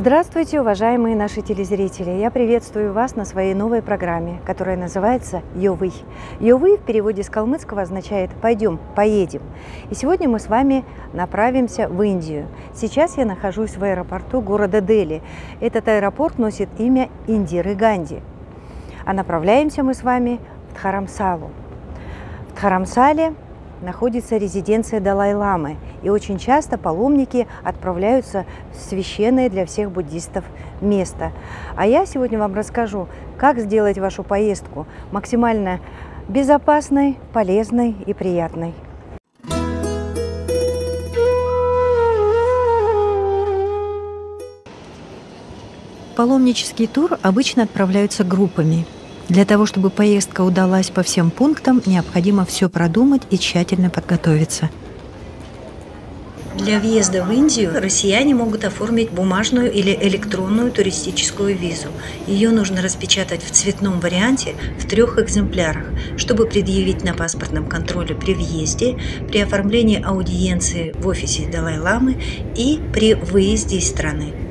Здравствуйте, уважаемые наши телезрители! Я приветствую вас на своей новой программе, которая называется «Йовый». «Йовый» в переводе с калмыцкого означает «пойдем, поедем». И сегодня мы с вами направимся в Индию. Сейчас я нахожусь в аэропорту города Дели. Этот аэропорт носит имя Индиры Ганди. А направляемся мы с вами в Дхарамсалу. В Дхарамсале находится резиденция Далай-ламы, и очень часто паломники отправляются в священное для всех буддистов место. А я сегодня вам расскажу, как сделать вашу поездку максимально безопасной, полезной и приятной. Паломнический тур обычно отправляются группами – для того, чтобы поездка удалась по всем пунктам, необходимо все продумать и тщательно подготовиться. Для въезда в Индию россияне могут оформить бумажную или электронную туристическую визу. Ее нужно распечатать в цветном варианте в трех экземплярах, чтобы предъявить на паспортном контроле при въезде, при оформлении аудиенции в офисе Далай-Ламы и при выезде из страны.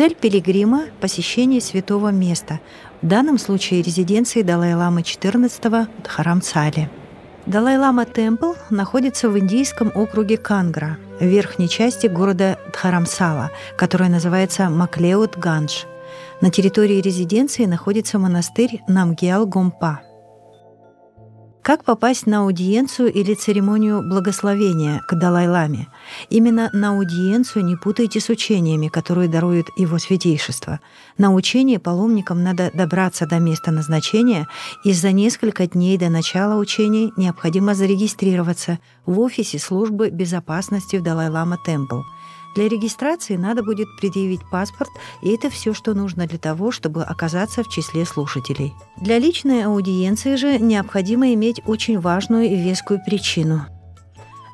Цель пилигрима – посещение святого места, в данном случае резиденции Далай-ламы XIV Дхарамцали. Далай-лама Темпл находится в индийском округе Кангра, в верхней части города Дхарамсала, которая называется Маклеут-Ганж. На территории резиденции находится монастырь Намгиал-Гомпа – как попасть на аудиенцию или церемонию благословения к Далай-Ламе? Именно на аудиенцию не путайте с учениями, которые дарует его святейшество. На учение паломникам надо добраться до места назначения, и за несколько дней до начала учений необходимо зарегистрироваться в офисе службы безопасности в Далай-Лама Темпл – для регистрации надо будет предъявить паспорт, и это все, что нужно для того, чтобы оказаться в числе слушателей. Для личной аудиенции же необходимо иметь очень важную и вескую причину –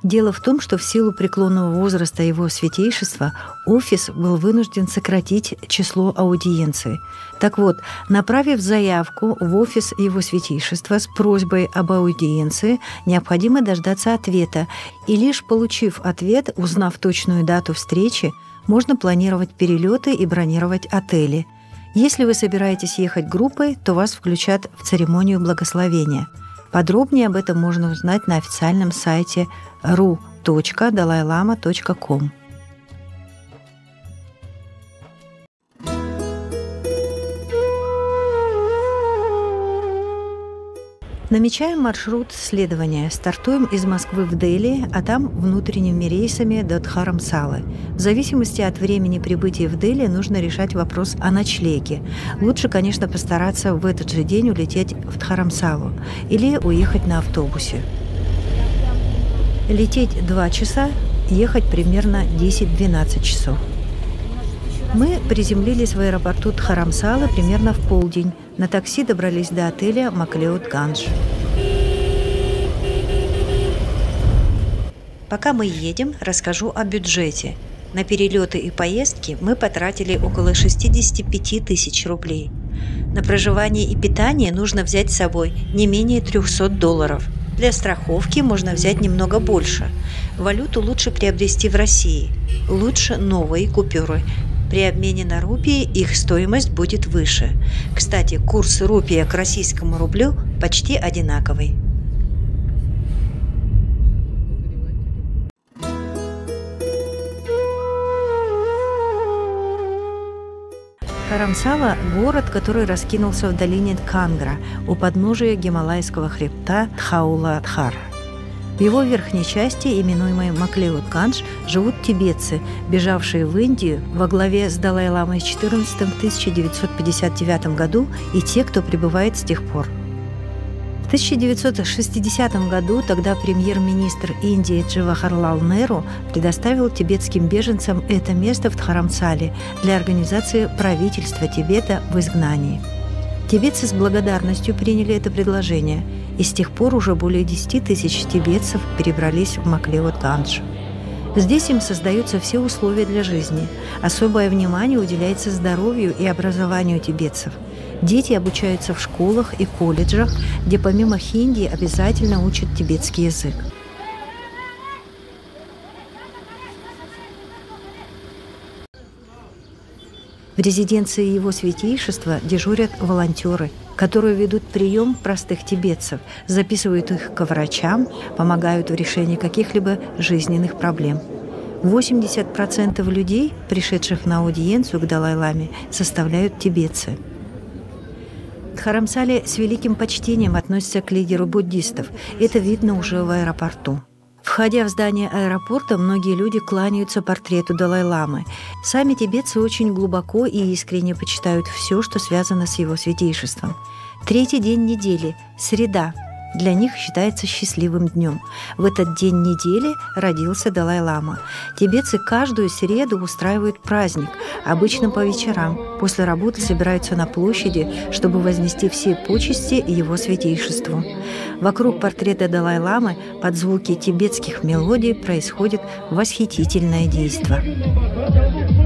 Дело в том, что в силу преклонного возраста его святейшества офис был вынужден сократить число аудиенций. Так вот, направив заявку в офис его святейшества с просьбой об аудиенции, необходимо дождаться ответа, и лишь получив ответ, узнав точную дату встречи, можно планировать перелеты и бронировать отели. Если вы собираетесь ехать группой, то вас включат в церемонию благословения – Подробнее об этом можно узнать на официальном сайте ru.dalailama.com. Намечаем маршрут следования. Стартуем из Москвы в Дели, а там внутренними рейсами до Дхарамсалы. В зависимости от времени прибытия в Дели нужно решать вопрос о ночлеге. Лучше, конечно, постараться в этот же день улететь в Дхарамсалу или уехать на автобусе. Лететь 2 часа, ехать примерно 10-12 часов. Мы приземлились в аэропорту Тхарамсала примерно в полдень. На такси добрались до отеля Маклеод Ганж. Пока мы едем, расскажу о бюджете. На перелеты и поездки мы потратили около 65 тысяч рублей. На проживание и питание нужно взять с собой не менее 300 долларов. Для страховки можно взять немного больше. Валюту лучше приобрести в России. Лучше новые купюры при обмене на рупии их стоимость будет выше. Кстати, курс рупия к российскому рублю почти одинаковый. Харамсала – город, который раскинулся в долине Кангра у подножия Гималайского хребта Тхаула-Дхар – в его верхней части, именуемой Маклеод-Ганж, живут тибетцы, бежавшие в Индию во главе с Далай-ламой в 1959 году и те, кто пребывает с тех пор. В 1960 году тогда премьер-министр Индии Джавахарлал Неру предоставил тибетским беженцам это место в Дхарамсале для организации правительства Тибета в изгнании. Тибетцы с благодарностью приняли это предложение – и с тех пор уже более 10 тысяч тибетцев перебрались в Маклеод-Ганж. Здесь им создаются все условия для жизни. Особое внимание уделяется здоровью и образованию тибетцев. Дети обучаются в школах и колледжах, где помимо хинди обязательно учат тибетский язык. В резиденции его святейшества дежурят волонтеры, которые ведут прием простых тибетцев, записывают их к врачам, помогают в решении каких-либо жизненных проблем. 80% людей, пришедших на аудиенцию к Далай-Ламе, составляют тибетцы. Харамсали с великим почтением относится к лидеру буддистов. Это видно уже в аэропорту. Входя в здание аэропорта, многие люди кланяются портрету Далай-ламы. Сами тибетцы очень глубоко и искренне почитают все, что связано с его святейшеством. Третий день недели – среда – для них считается счастливым днем. В этот день недели родился Далай-лама. Тибетцы каждую среду устраивают праздник, обычно по вечерам. После работы собираются на площади, чтобы вознести все почести его святейшеству. Вокруг портрета Далай-ламы под звуки тибетских мелодий происходит восхитительное действие.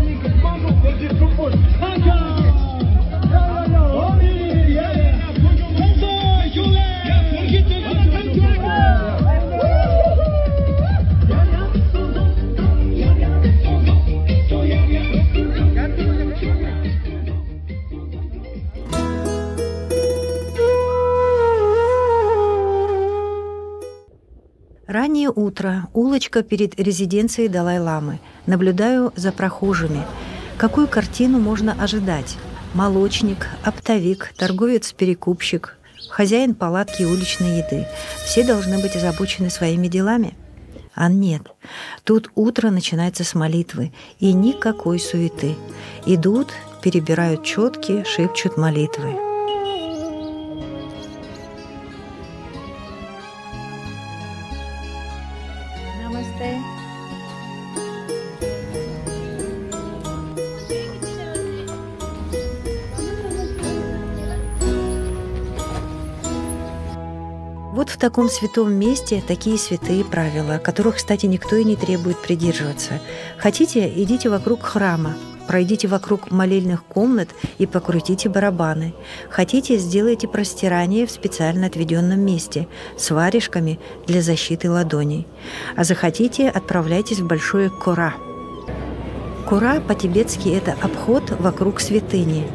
Раннее утро, улочка перед резиденцией Далай-ламы. Наблюдаю за прохожими. Какую картину можно ожидать? Молочник, оптовик, торговец-перекупщик, хозяин палатки уличной еды. Все должны быть озабочены своими делами. А нет. Тут утро начинается с молитвы, и никакой суеты. Идут, перебирают четки, шепчут молитвы. Вот в таком святом месте такие святые правила, которых, кстати, никто и не требует придерживаться. Хотите, идите вокруг храма, пройдите вокруг молельных комнат и покрутите барабаны. Хотите, сделайте простирание в специально отведенном месте с варежками для защиты ладоней. А захотите, отправляйтесь в большое кора. Кора по-тибетски – это обход вокруг святыни.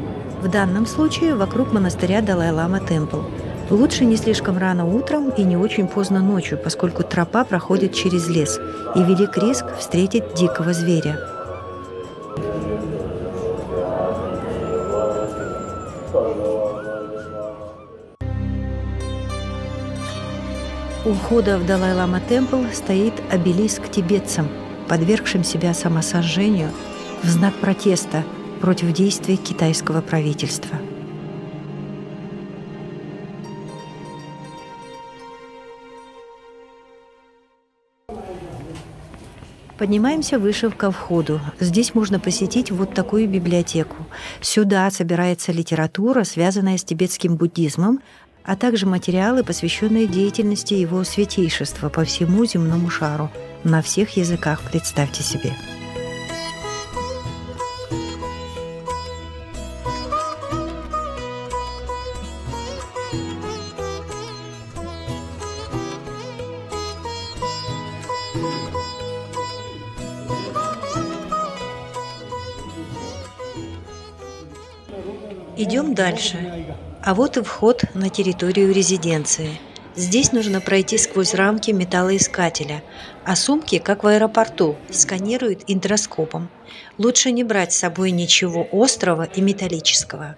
В данном случае вокруг монастыря Далай-Лама Темпл – Лучше не слишком рано утром и не очень поздно ночью, поскольку тропа проходит через лес, и велик риск встретить дикого зверя. У входа в Далай-Лама Темпл стоит обелиск тибетцам, подвергшим себя самосожжению в знак протеста против действий китайского правительства. Поднимаемся выше ко входу. Здесь можно посетить вот такую библиотеку. Сюда собирается литература, связанная с тибетским буддизмом, а также материалы, посвященные деятельности его святейшества по всему земному шару. На всех языках, представьте себе. Идем дальше. А вот и вход на территорию резиденции. Здесь нужно пройти сквозь рамки металлоискателя, а сумки, как в аэропорту, сканируют интроскопом. Лучше не брать с собой ничего острого и металлического.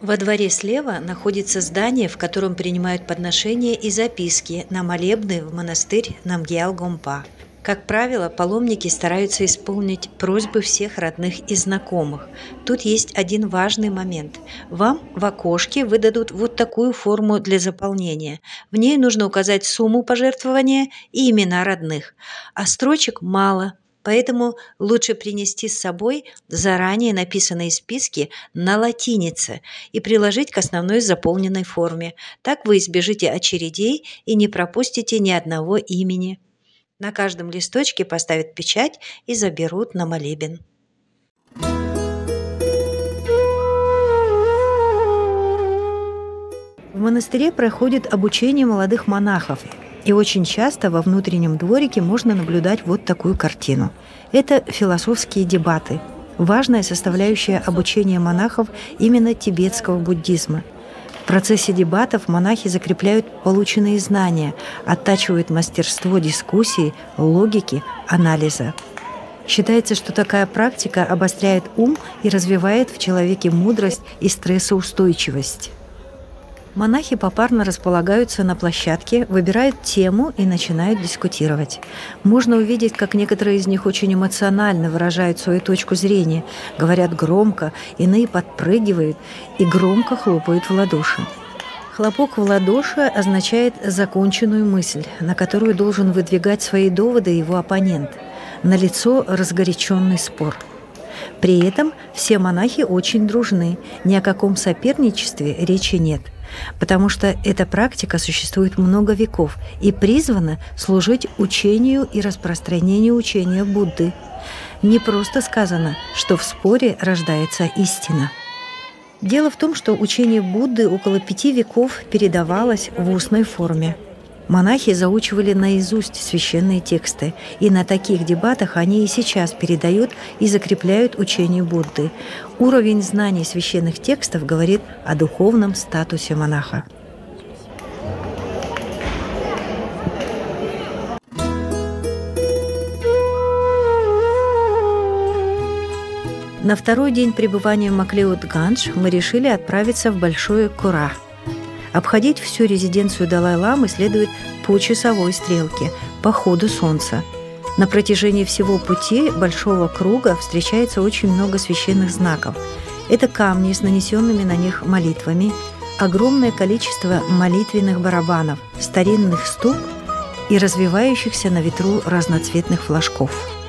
Во дворе слева находится здание, в котором принимают подношения и записки на молебны в монастырь Намгиал-Гомпа – как правило, паломники стараются исполнить просьбы всех родных и знакомых. Тут есть один важный момент. Вам в окошке выдадут вот такую форму для заполнения. В ней нужно указать сумму пожертвования и имена родных. А строчек мало, Поэтому лучше принести с собой заранее написанные списки на латинице и приложить к основной заполненной форме. Так вы избежите очередей и не пропустите ни одного имени. На каждом листочке поставят печать и заберут на молебен. В монастыре проходит обучение молодых монахов, и очень часто во внутреннем дворике можно наблюдать вот такую картину. Это философские дебаты. важная составляющая обучения монахов именно тибетского буддизма. Процессе дебатов монахи закрепляют полученные знания, оттачивают мастерство дискуссии, логики, анализа. Считается, что такая практика обостряет ум и развивает в человеке мудрость и стрессоустойчивость. Монахи попарно располагаются на площадке, выбирают тему и начинают дискутировать. Можно увидеть, как некоторые из них очень эмоционально выражают свою точку зрения, говорят громко, иные подпрыгивают и громко хлопают в ладоши. Хлопок в ладоши означает законченную мысль, на которую должен выдвигать свои доводы его оппонент. На лицо разгоряченный спор – при этом все монахи очень дружны, ни о каком соперничестве речи нет, потому что эта практика существует много веков и призвана служить учению и распространению учения Будды. Не просто сказано, что в споре рождается истина. Дело в том, что учение Будды около пяти веков передавалось в устной форме – Монахи заучивали наизусть священные тексты, и на таких дебатах они и сейчас передают и закрепляют учение Будды. Уровень знаний священных текстов говорит о духовном статусе монаха. На второй день пребывания в Маклеод-Ганж мы решили отправиться в Большое Кура – Обходить всю резиденцию Далай-Ламы следует по часовой стрелке, по ходу солнца. На протяжении всего пути Большого круга встречается очень много священных знаков. Это камни с нанесенными на них молитвами, огромное количество молитвенных барабанов, старинных ступ и развивающихся на ветру разноцветных флажков.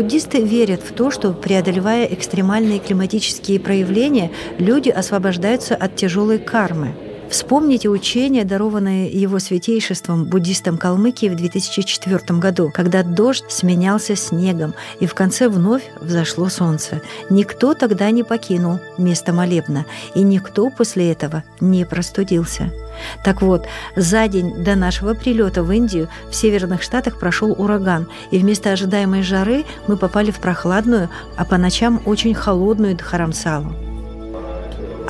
Буддисты верят в то, что преодолевая экстремальные климатические проявления, люди освобождаются от тяжелой кармы. Вспомните учение, дарованное его святейшеством буддистам Калмыкии в 2004 году, когда дождь сменялся снегом, и в конце вновь взошло солнце. Никто тогда не покинул место молебна, и никто после этого не простудился. Так вот, за день до нашего прилета в Индию в северных штатах прошел ураган, и вместо ожидаемой жары мы попали в прохладную, а по ночам очень холодную Дхарамсалу.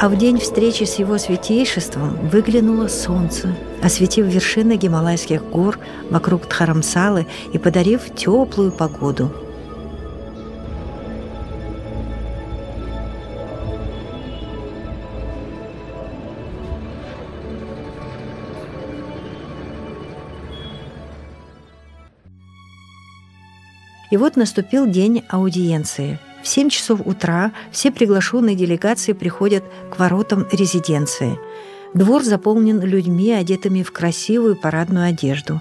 А в день встречи с его святейшеством выглянуло солнце, осветив вершины Гималайских гор вокруг Дхарамсалы и подарив теплую погоду – И вот наступил день аудиенции. В 7 часов утра все приглашенные делегации приходят к воротам резиденции. Двор заполнен людьми, одетыми в красивую парадную одежду.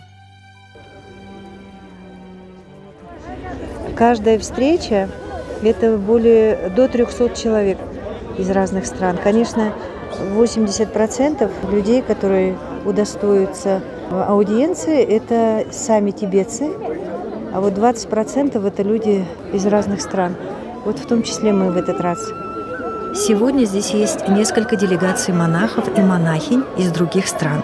Каждая встреча – это более до 300 человек из разных стран. Конечно, 80% людей, которые удостоятся аудиенции, это сами тибетцы, а вот 20% это люди из разных стран. Вот в том числе мы в этот раз. Сегодня здесь есть несколько делегаций монахов и монахинь из других стран.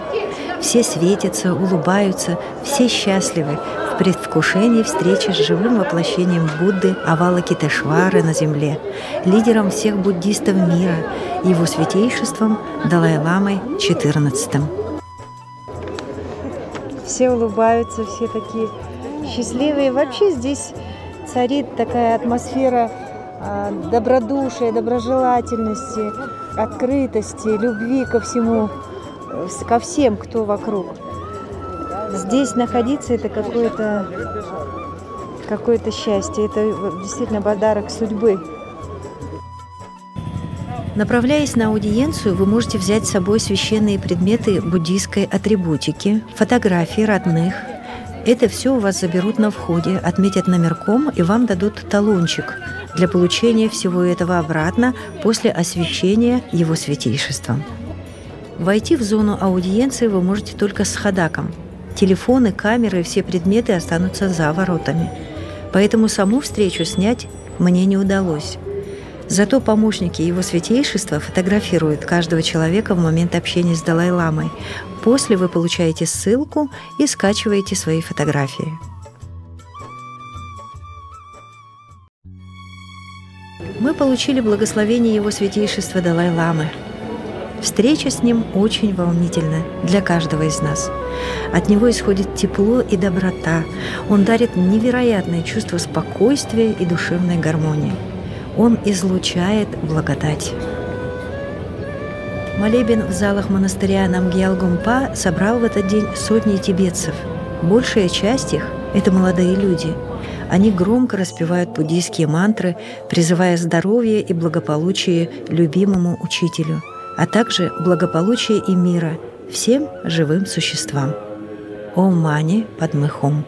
Все светятся, улыбаются, все счастливы в предвкушении встречи с живым воплощением Будды Авалакитешвары на земле, лидером всех буддистов мира, его святейшеством Далай-ламой XIV. Все улыбаются, все такие счастливые. Вообще здесь царит такая атмосфера добродушия, доброжелательности, открытости, любви ко всему, э, ко всем, кто вокруг. Здесь находиться это какое-то какое-то счастье, это действительно подарок судьбы. Направляясь на аудиенцию, вы можете взять с собой священные предметы буддийской атрибутики, фотографии родных, это все у вас заберут на входе, отметят номерком и вам дадут талончик для получения всего этого обратно после освящения его святейшеством. Войти в зону аудиенции вы можете только с ходаком. Телефоны, камеры и все предметы останутся за воротами. Поэтому саму встречу снять мне не удалось. Зато помощники его святейшества фотографируют каждого человека в момент общения с Далай-ламой. После вы получаете ссылку и скачиваете свои фотографии. Мы получили благословение его святейшества Далай-ламы. Встреча с ним очень волнительна для каждого из нас. От него исходит тепло и доброта. Он дарит невероятное чувство спокойствия и душевной гармонии. Он излучает благодать. Молебен в залах монастыря Намгьял-Гумпа собрал в этот день сотни тибетцев. Большая часть их – это молодые люди. Они громко распевают буддийские мантры, призывая здоровье и благополучие любимому учителю, а также благополучие и мира всем живым существам. О Мани Падмыхом.